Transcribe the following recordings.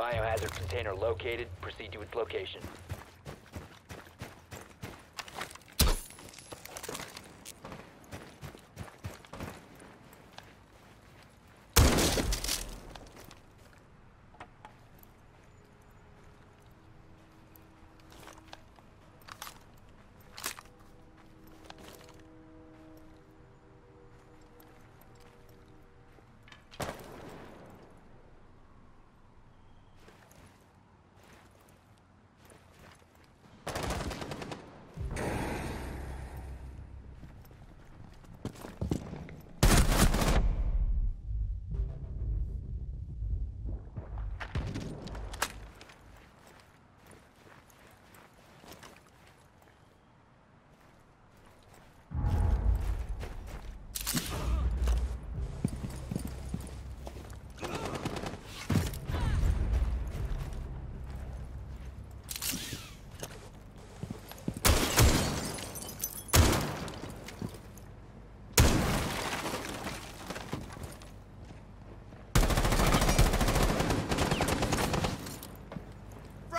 Biohazard container located. Proceed to its location.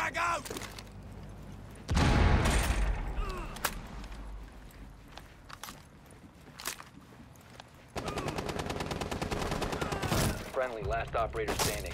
Frag out! Friendly, last operator standing.